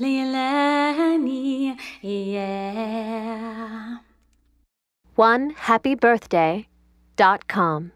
Leilani, yeah. One happy birthday dot com.